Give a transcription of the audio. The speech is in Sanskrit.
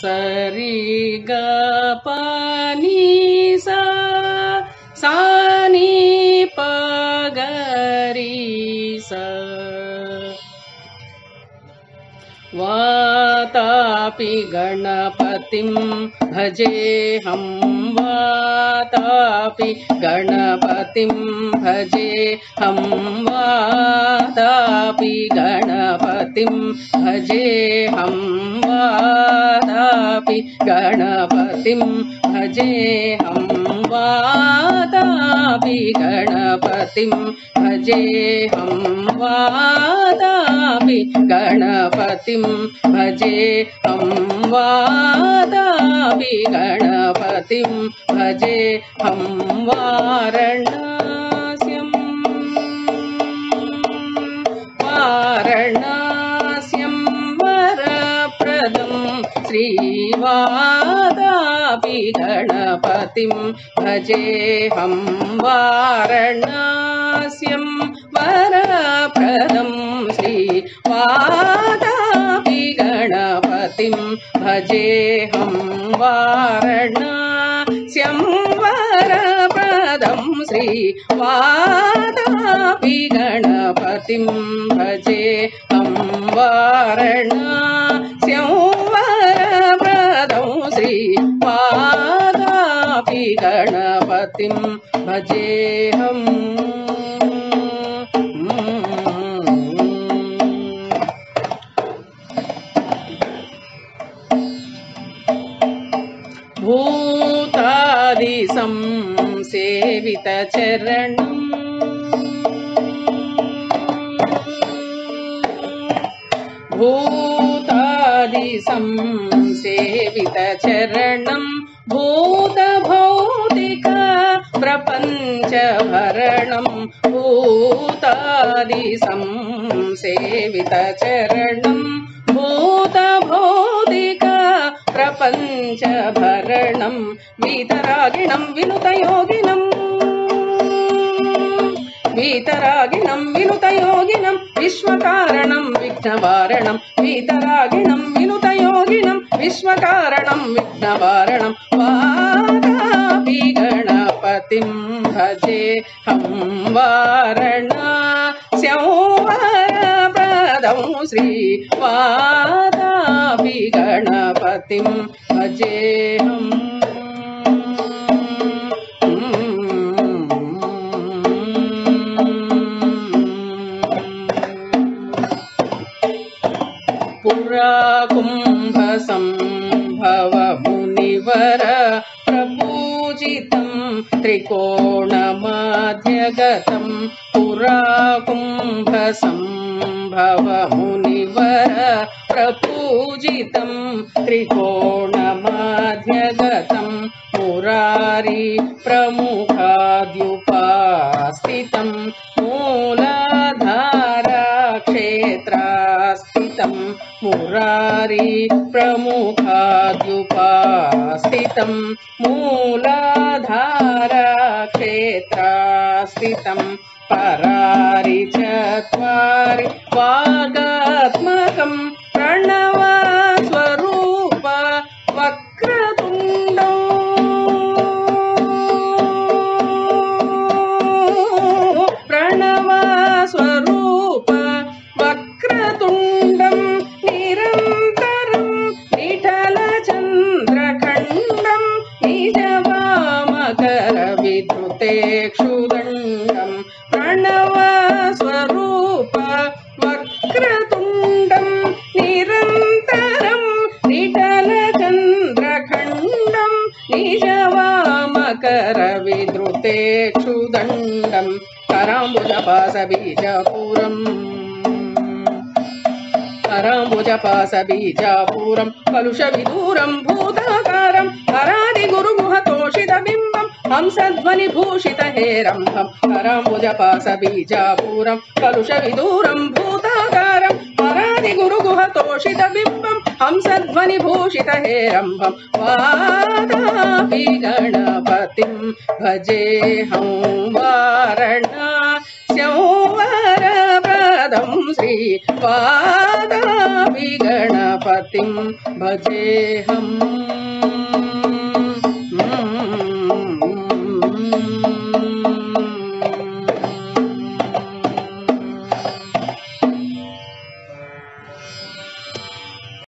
सरि ग पानी सा सानी पगरी सा वातापि गणपतिं भजेऽहं वातापि गणपतिं भजेऽहं वातापि गणपतिं भजेऽहं वातापि गणपतिं भजेऽहं वातापि गणपतिं भजेऽहं वातापि गणपतिं भजेऽहं वातापि गणपतिं भजेऽहं वारणास्यम् वारणास्यं। वरप्रदं श्रीवादापि गणपतिं भजेऽहं वारणास्यं वरप्रदं श्रीवादापि गणपतिं भजेऽहं वारणास्यं वरप्रदं श्रीवादापि गणपतिं भजेऽहं वारणास्यं वरप्रदं गणपतिं भजेऽहम् भूतादिसंसेवितचरणम् भूतादिसंसेवितचरणं भूतभौतिक प्रपञ्चभरणं भूतादिसंसेवितचरणं भूतभौतिक प्रपञ्चभरणं वीतरागिणं विनुतयोगिनम् वीतरागिणं विनुतयोगिनं विश्वकारणं विघ्नवारणं वीतरागिणं विनुतयोगिनं विश्वकारणं विघ्नवारणं। वादापि गणपतिं भजे हं स्यंवरप्रदं श्रीवादापि गणपतिं भजेऽहम् पुरा कुम्भसम्भव मुनिवर त्रिकोणमध्यगतं पुरा कुम्भसम्भव मुनिवर प्रपूजितं त्रिकोणमध्यगतं मुरारी प्रमुखाद्युपास्थितं मुरारी प्रमुखाद्युपास्थितं मूलाधारा क्षेत्रास्थितं परारि चत्वारि वागात्मकं प्रणवस्वरूप निजवामकरविद्रुते क्षुदण्डं प्रणवस्वरूप वक्रतुण्डं निरन्तरं निटलचन्द्रखण्डं निजवामकरविद्रुते क्षुदण्डं कराम्बुजपासबीजपुरम् कराम्बुजपासबीजापुरं कलुषविदूरं भूताकारं हरादिगुरुमुहतोषितबिम्बं हंसध्वनिभूषितहेरम्भं कराम्बुजपासबीजापुरं कलुषविदूरं भूताकारं हरादिगुरुगुहतोषितबिम्बं हंसध्वनिभूषितहेरम्भं वादापि गणपतिं भजेऽहं वारणा स्यंवरप्रदं श्रीवादापि गणपतिं गणपतिं भजेऽहम्